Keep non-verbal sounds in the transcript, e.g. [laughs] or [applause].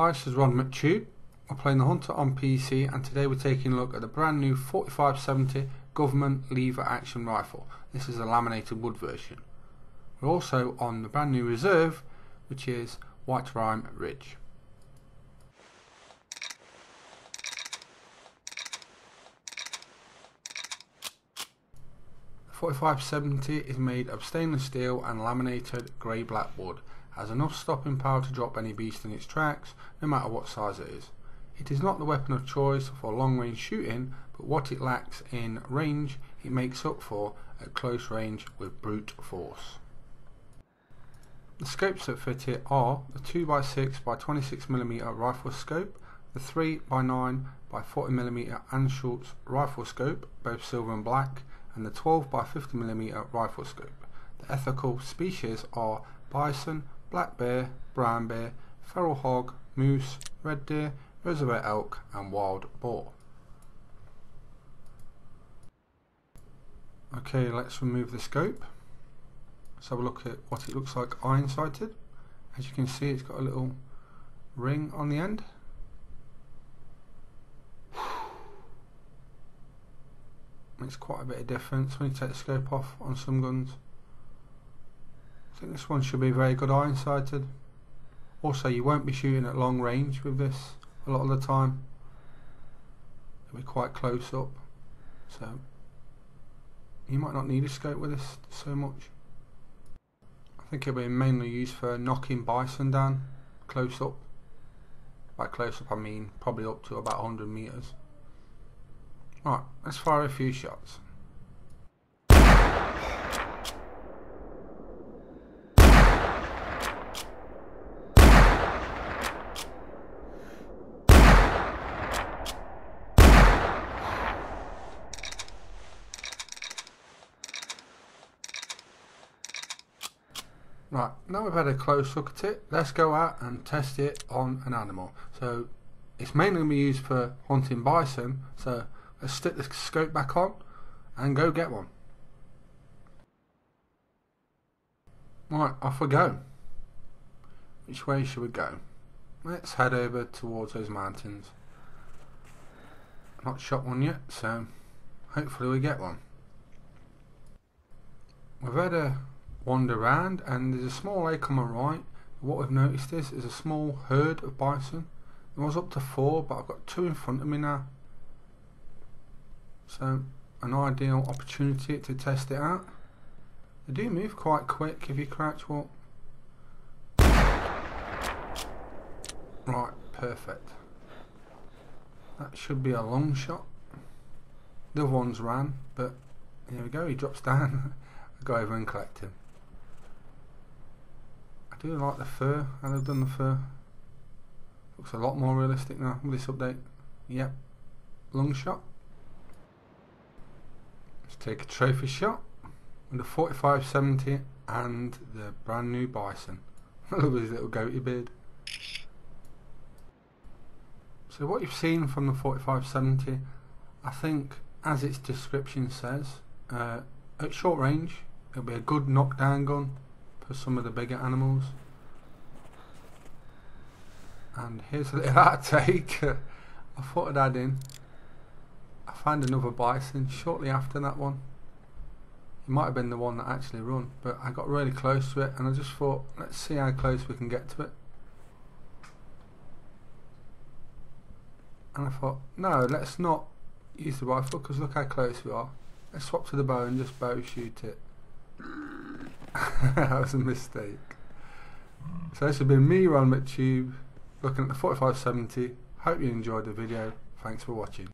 Hi, this is Ron McTube. I'm playing the Hunter on PC and today we're taking a look at the brand new 4570 Government Lever Action Rifle. This is a laminated wood version. We're also on the brand new reserve which is Whiterime Ridge. The 4570 is made of stainless steel and laminated grey black wood has enough stopping power to drop any beast in its tracks, no matter what size it is. It is not the weapon of choice for long range shooting, but what it lacks in range, it makes up for at close range with brute force. The scopes that fit it are the 2x6 by 26mm rifle scope, the 3x9 by 40mm Anschutz rifle scope, both silver and black, and the 12 by 50mm rifle scope. The ethical species are bison, black bear, brown bear, feral hog, moose, red deer, Roosevelt elk and wild boar. Okay, let's remove the scope. Let's have a look at what it looks like iron sighted. As you can see it's got a little ring on the end. Makes quite a bit of difference when you take the scope off on some guns. I think this one should be very good iron sighted. Also you won't be shooting at long range with this a lot of the time. It'll be quite close up. So you might not need a scope with this so much. I think it'll be mainly used for knocking bison down close up. By close up I mean probably up to about 100 metres. Right, let's fire a few shots. Right, now we've had a close look at it, let's go out and test it on an animal. So it's mainly going to be used for hunting bison, so let's stick the scope back on and go get one. Right, off we go. Which way should we go? Let's head over towards those mountains. Not shot one yet, so hopefully we get one. We've had a wander around and there's a small lake on my right. What we've noticed is there's a small herd of bison. There was up to four but I've got two in front of me now. So an ideal opportunity to test it out. They do move quite quick if you crouch walk. Right, perfect. That should be a long shot. The other one's ran, but here we go, he drops down. I [laughs] go over and collect him. I do like the fur, how they've done the fur. Looks a lot more realistic now with this update. Yep, long shot. Let's take a trophy shot with the 4570 and the brand new bison. [laughs] I love his little goatee beard. So what you've seen from the 4570, I think as its description says, uh, at short range it'll be a good knockdown gun for some of the bigger animals. And here's a little [laughs] outtake. I thought I'd add in. I found another bison shortly after that one. It might have been the one that actually run, but I got really close to it and I just thought, let's see how close we can get to it. And I thought, no, let's not use the rifle because look how close we are. Let's swap to the bow and just bow shoot it. [laughs] that was a mistake. So this has been me, Ron McTube, looking at the 4570. Hope you enjoyed the video. Thanks for watching.